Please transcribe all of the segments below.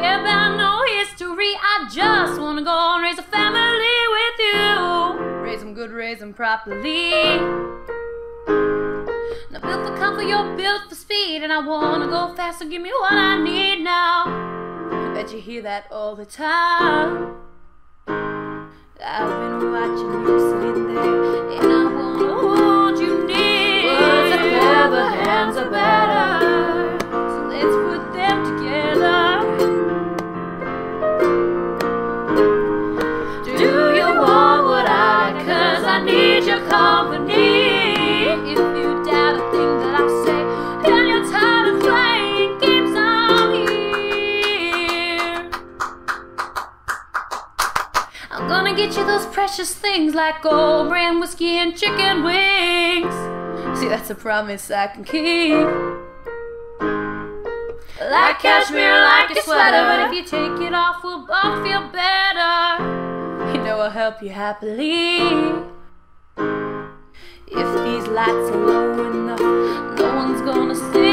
care about no history. I just wanna go and raise a family with you. Raise them good, raise them properly. Now built for comfort, you're built for speed, and I wanna go faster. Give me what I need now. I bet you hear that all the time. I need your company. If you doubt a thing that I say, then you're tired of playing games, I'm here. I'm gonna get you those precious things like gold brand whiskey and chicken wings. See, that's a promise I can keep. Like cashmere, like a sweater, but if you take it off, we'll both feel better. You know I'll help you happily. If these lights are low enough, no one's gonna see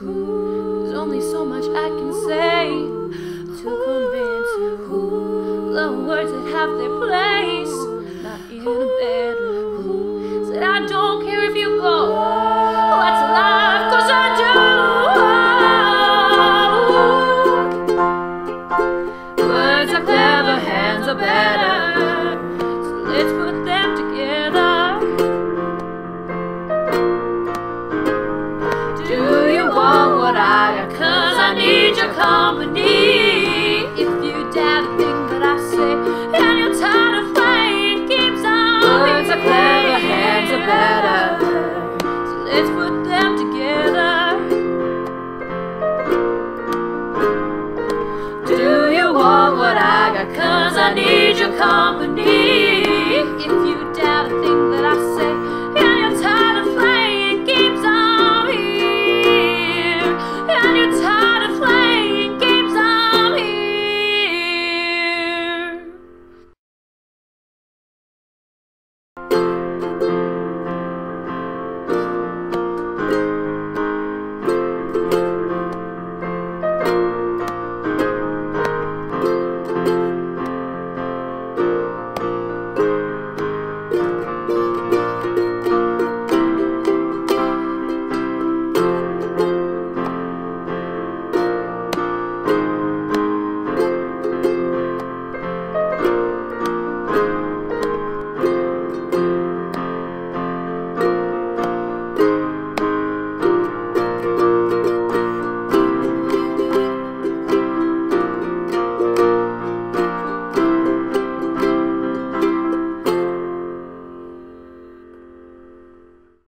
There's only so much I can say to convince you. The words that have their place, not in a bedroom. Said I don't care if you go. That's 'cause I do. Words are clever, hands are better. So let's put your company. If you doubt a thing that I say and you're tired of playing keeps on words are clever hands are better. So let's put